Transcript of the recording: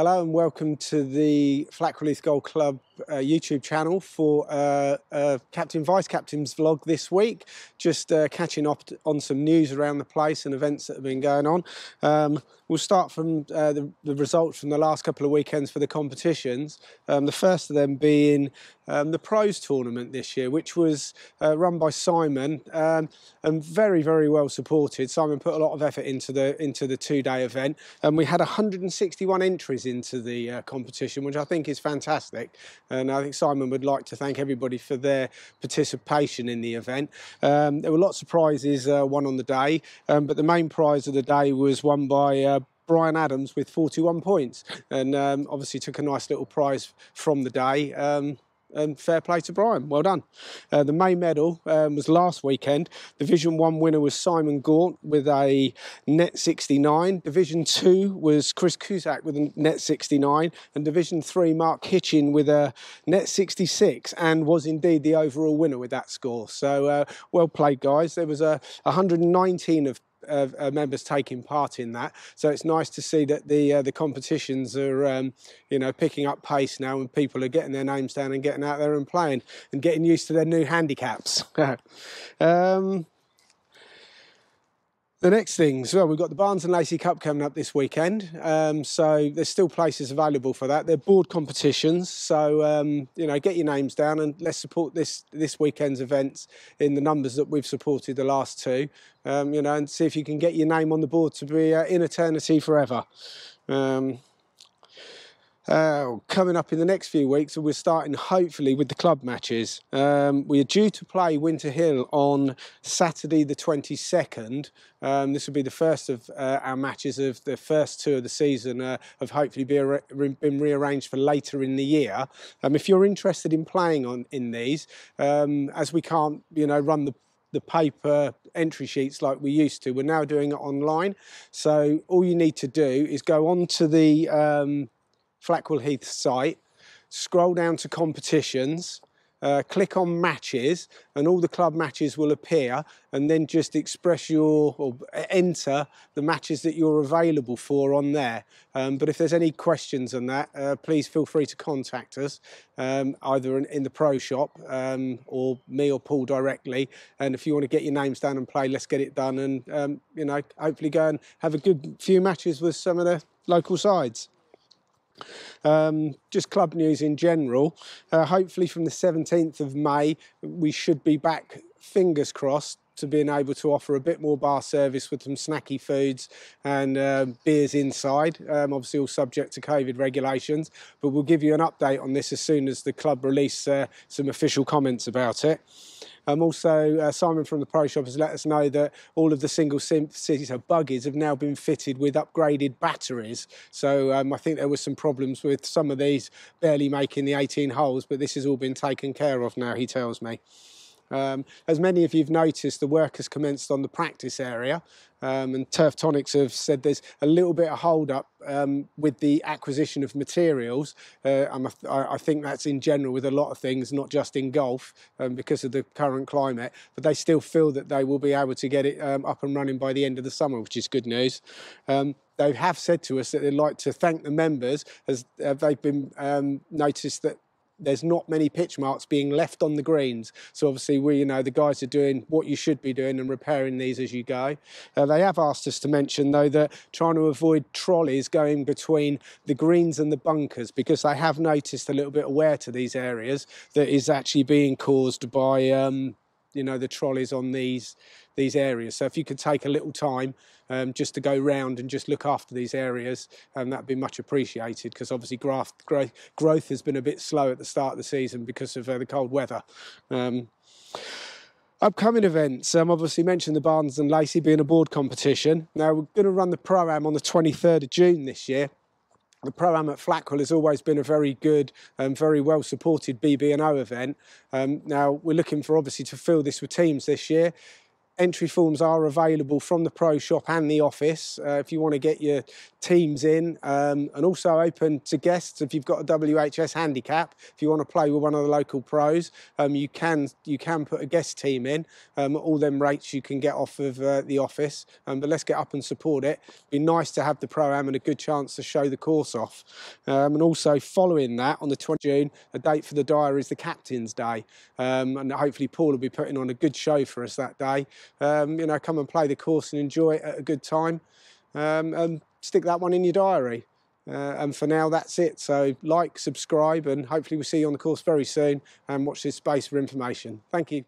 Hello and welcome to the Flackwell Golf Club uh, YouTube channel for uh, uh, Captain Vice Captain's vlog this week. Just uh, catching up on some news around the place and events that have been going on. Um, we'll start from uh, the, the, results from the last couple of weekends for the competitions. Um, the first of them being um, the Pros tournament this year, which was run by Simon um, and very, very well supported. Simon put a lot of effort into the into the two-day event, and we had 161 entries into the competition, which I think is fantastic. And I think Simon would like to thank everybody for their participation in the event. Um, there were lots of prizes uh, won on the day, um, but the main prize of the day was won by uh, Brian Adams with 41 points and um, obviously took a nice little prize from the day. Um, and fair play to Brian. Well done. Uh, the main medal um, was last weekend. Division 1 winner was Simon Gaunt with a net 69. Division 2 was Chris Cusack with a net 69. And Division 3, Mark Hitchin with a net 66 and was indeed the overall winner with that score. So uh, well played, guys. There was a 119 of of uh, members taking part in that. So it's nice to see that the uh, the competitions are um, you know picking up pace now, and people are getting their names down and getting out there and playing and getting used to their new handicaps. um, the next things, well, we've got the Barnes and Lacey Cup coming up this weekend, um, so there's still places available for that. They're board competitions, so um, you know, get your names down and let's support this this weekend's events in the numbers that we've supported the last two. Um, you know, and see if you can get your name on the board to be uh, in eternity forever. Uh, coming up in the next few weeks, and we're starting hopefully with the club matches. Um, we are due to play Winter Hill on Saturday the 22nd. Um, this will be the first of uh, our matches of the first two of the season, uh, have hopefully be been rearranged for later in the year. Um, if you're interested in playing on in these, um, as we can't, you know, run the the paper entry sheets like we used to. We're now doing it online. So all you need to do is go on to the um, Flackwell Heath site, scroll down to competitions, uh, click on matches and all the club matches will appear and then just express your or enter the matches that you're available for on there. Um, but if there's any questions on that, uh, please feel free to contact us um, either in, in, the pro shop um, or me or Paul directly. And if you want to get your names down and play, let's get it done and, um, you know, hopefully go and have a good few matches with some of the local sides. Um, just club news in general. Uh, hopefully from the 17th of May, we should be back, fingers crossed, to being able to offer a bit more bar service with some snacky foods and uh, beers inside. Um, obviously all subject to COVID regulations, but we'll give you an update on this as soon as the club release uh, some official comments about it. Um, also, uh, Simon from the Pro Shop has let us know that all of the single seater buggies have now been fitted with upgraded batteries. So um, I think there were some problems with some of these barely making the 18 holes, but this has all been taken care of now, he tells me. Um, as many of you have noticed, the work has commenced on the practice area, um, and Turf Tonics have said there's a little bit of hold up um, with the acquisition of materials. Uh, I, think that's in general with a lot of things, not just in golf, um, because of the current climate. But they still feel that they will be able to get it um, up and running by the end of the summer, which is good news um, they have said to us that they'd like to thank the members as uh, they've been um, noticed that there's not many pitch marks being left on the greens. So obviously we, you know, the guys are doing what you should be doing and repairing these as you go. Uh, they have asked us to mention though that trying to avoid trolleys going between the greens and the bunkers because they have noticed a little bit of wear to these areas that is actually being caused by um, you know the trolleys on these these areas. So if you could take a little time um, just to go round and just look after these areas um, that'd be much appreciated because obviously growth, growth, growth has been a bit slow at the start of the season because of uh, the cold weather. Um, Upcoming events, um, obviously mentioned the Barnes and Lacey being a board competition. Now we're going to run the Pro-Am on the 23rd of June this year the Pro-Am at Flackwell has always been a very good and very well supported BB&O event. Um, now we're looking for obviously to fill this with teams this year. Entry forms are available from the pro shop and the office uh, if you want to get your teams in um, and also open to guests if you've got a WHS handicap. If you want to play with one of the local pros um, you can you can put a guest team in. Um, all them rates you can get off of uh, the office um, but let's get up and support it. Be nice to have the pro am and a good chance to show the course off. Um, and also following that on the 20th June the date for the diary is the captain's day. Um, and hopefully Paul will be putting on a good show for us that day um, you know come and play the course and enjoy it at a good time um, and stick that one in your diary. Uh, and for now, that's it. So like, subscribe, and hopefully we'll see you on the course very soon and watch this space for information. Thank you.